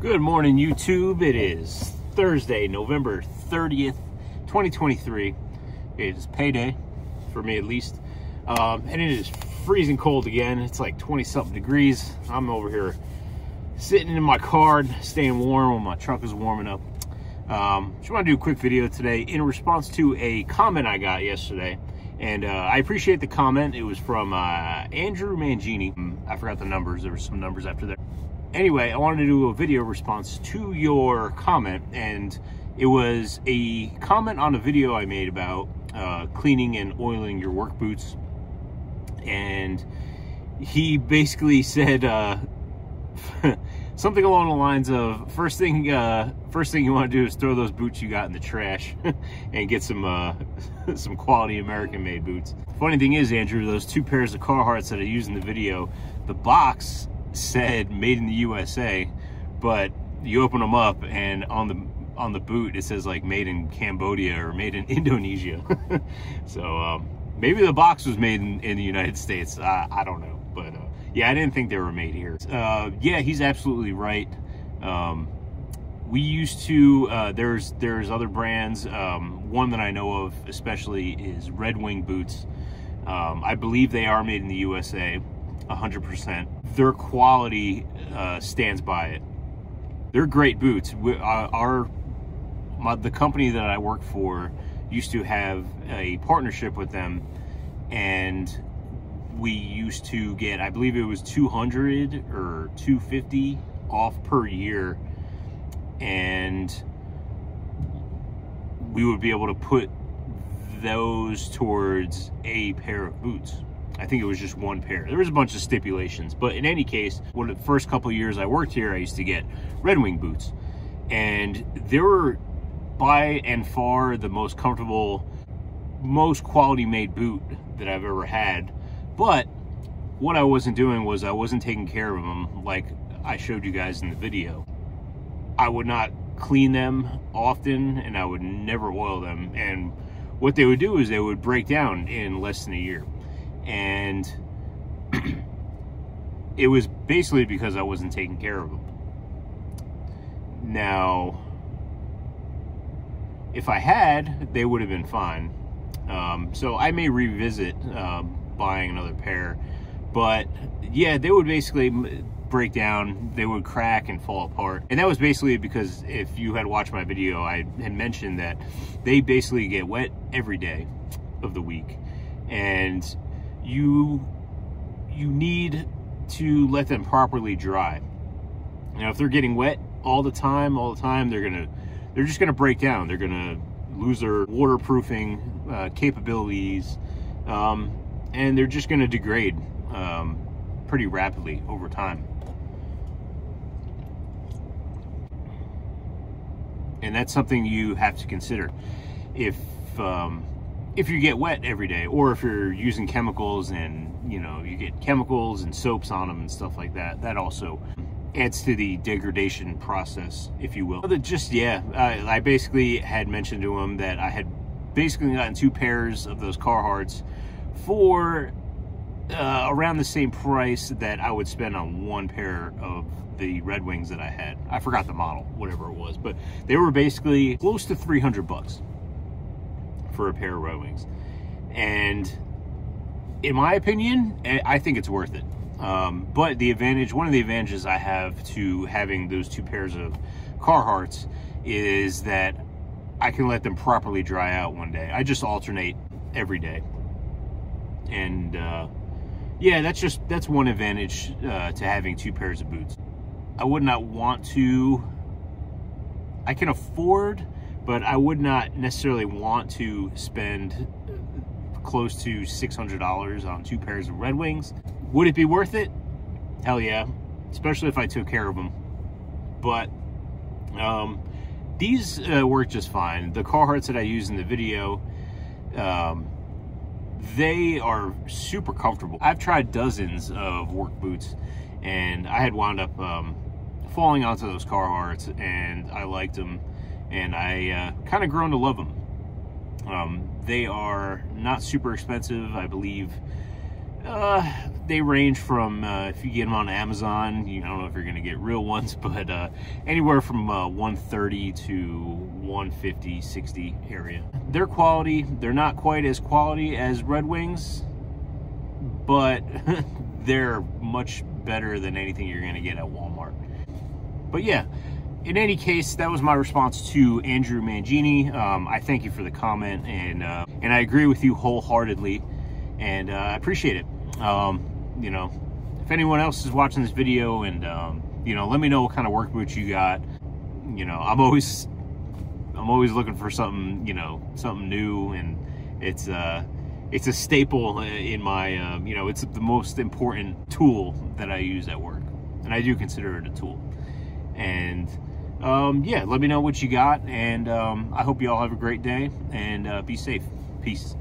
Good morning, YouTube. It is Thursday, November 30th, 2023. It is payday, for me at least. Um, and it is freezing cold again. It's like 20 something degrees. I'm over here sitting in my car, staying warm while my truck is warming up. Um, just want to do a quick video today in response to a comment I got yesterday. And uh, I appreciate the comment. It was from uh, Andrew Mangini. I forgot the numbers. There were some numbers after there anyway, I wanted to do a video response to your comment, and it was a comment on a video I made about uh, cleaning and oiling your work boots. And he basically said uh, something along the lines of first thing uh, first thing you want to do is throw those boots you got in the trash and get some uh, some quality American made boots. Funny thing is, Andrew, those two pairs of Carhartts that I used in the video, the box said made in the USA, but you open them up and on the on the boot it says like made in Cambodia or made in Indonesia. so um, maybe the box was made in, in the United States. I, I don't know, but uh, yeah, I didn't think they were made here. Uh, yeah, he's absolutely right. Um, we used to uh, there's there's other brands. Um, one that I know of especially is Red Wing boots. Um, I believe they are made in the USA. 100%. Their quality uh, stands by it. They're great boots. We, uh, our my, the company that I work for used to have a partnership with them, and we used to get, I believe it was 200 or 250 off per year, and we would be able to put those towards a pair of boots. I think it was just one pair. There was a bunch of stipulations, but in any case, one of the first couple years I worked here, I used to get Red Wing boots, and they were by and far the most comfortable, most quality made boot that I've ever had. But what I wasn't doing was I wasn't taking care of them like I showed you guys in the video. I would not clean them often and I would never oil them. And what they would do is they would break down in less than a year and it was basically because I wasn't taking care of them. Now, if I had, they would have been fine. Um, so I may revisit um, buying another pair, but yeah, they would basically break down, they would crack and fall apart. And that was basically because if you had watched my video, I had mentioned that they basically get wet every day of the week. And you you need to let them properly dry. Now, if they're getting wet all the time, all the time, they're gonna they're just gonna break down. They're gonna lose their waterproofing uh, capabilities, um, and they're just gonna degrade um, pretty rapidly over time. And that's something you have to consider. If um, if you get wet every day or if you're using chemicals and you know you get chemicals and soaps on them and stuff like that that also adds to the degradation process if you will but just yeah I, I basically had mentioned to him that I had basically gotten two pairs of those Carhartts for uh, around the same price that I would spend on one pair of the Red Wings that I had. I forgot the model, whatever it was, but they were basically close to 300 bucks for a pair of Red Wings. And in my opinion, I think it's worth it. Um, but the advantage, one of the advantages I have to having those two pairs of Carhartts is that I can let them properly dry out one day. I just alternate every day. And uh, yeah, that's just, that's one advantage uh, to having two pairs of boots. I would not want to, I can afford but I would not necessarily want to spend close to $600 on two pairs of Red Wings. Would it be worth it? Hell yeah, especially if I took care of them. But um, these uh, work just fine. The Carhartts that I use in the video, um, they are super comfortable. I've tried dozens of work boots and I had wound up um, falling onto those Carhartts and I liked them and I uh, kind of grown to love them. Um, they are not super expensive. I believe Uh, they range from, uh, if you get them on Amazon, you, I don't know if you're going to get real ones, but uh, anywhere from uh, 130 to 150, 60 area. Their quality, they're not quite as quality as Red Wings, but they're much better than anything you're going to get at Walmart. But yeah, in any case, that was my response to Andrew Mangini. Um, I thank you for the comment, and uh, and I agree with you wholeheartedly, and uh, I appreciate it. Um, you know, if anyone else is watching this video, and um, you know, let me know what kind of work boots you got. You know, I'm always I'm always looking for something, you know, something new, and it's uh, it's a staple in my, um, you know, it's the most important tool that I use at work, and I do consider it a tool. And um, yeah, let me know what you got. And um, I hope you all have a great day and uh, be safe. Peace.